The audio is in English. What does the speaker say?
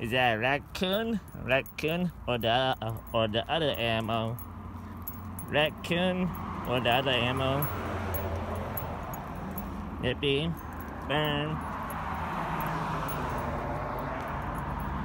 Is that raccoon? Raccoon or the uh, or the other ammo? Raccoon or the other ammo? it be bang